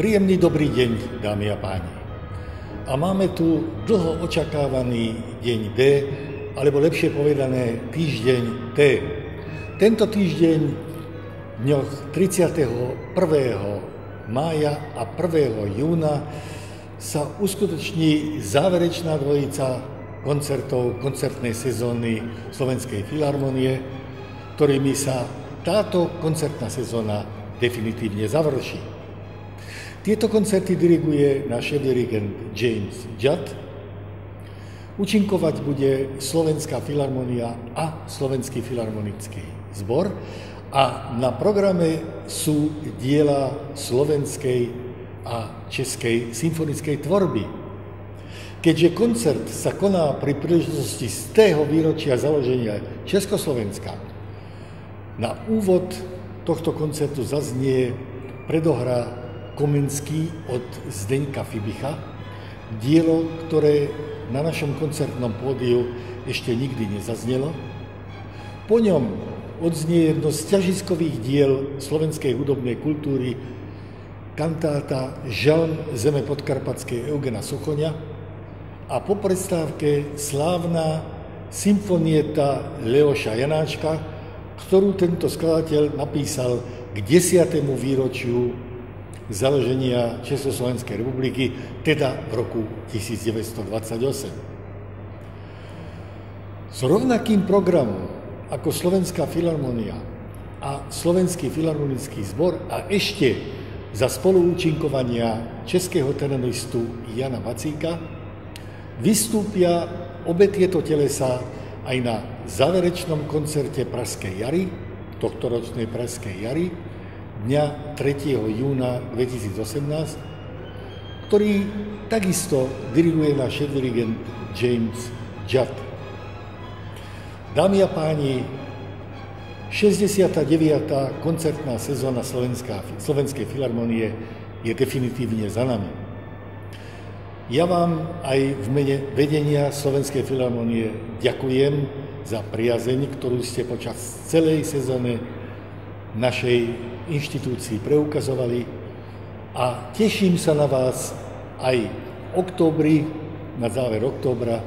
Príjemný dobrý deň, dámy a páni. A máme tu dlho očakávaný deň D, alebo lepšie povedané týždeň T. Tento týždeň v dňoch 31. mája a 1. júna sa uskutoční záverečná dvojica koncertov koncertnej sezóny Slovenskej filharmonie, ktorými sa táto koncertná sezóna definitívne završí. Tieto koncerty diriguje náš dirigent James Judd. Učinkovať bude Slovenská filharmonia a Slovenský filharmonický zbor a na programe sú diela slovenskej a českej symfonickej tvorby. Keďže koncert sa koná pri príležitosti z tého výročia založenia Československa, na úvod tohto koncertu zaznie predohra Komenský od Zdeňka Fibicha, dielo, ktoré na našom koncertnom pódiu ešte nikdy nezaznelo. Po ňom odznie jedno z ťažiskových diel slovenskej hudobnej kultúry, kantáta Žalm zeme podkarpatskej Eugena Sochoňa a po prestávke slávna symfonieta Leoša Janáčka, ktorú tento skladateľ napísal k desiatému výročiu založenia Československej republiky, teda v roku 1928. S rovnakým programom ako Slovenská filharmonia a Slovenský filharmonický zbor a ešte za spoluúčinkovania českého tenoristu Jana Vacíka vystúpia obe tieto telesa aj na záverečnom koncerte Praskej jary, tohtoročnej Praskej jary, dňa 3. júna 2018, ktorý takisto diriguje náš dirigent James Judd. Dámy a páni, 69. koncertná sezóna Slovenskej filharmonie je definitívne za nami. Ja vám aj v mene vedenia Slovenskej filharmonie ďakujem za priazeň, ktorú ste počas celej sezóny našej inštitúcii preukazovali a teším sa na vás aj v októbri, na záver októbra,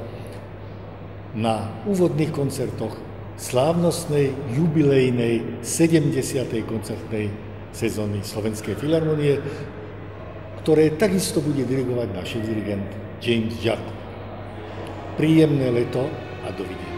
na úvodných koncertoch slávnostnej jubilejnej 70. koncertnej sezóny Slovenskej filharmonie, ktoré takisto bude dirigovať náš dirigent James Judd. Príjemné leto a dovidenia.